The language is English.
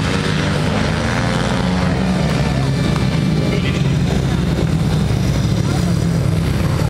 Yeah.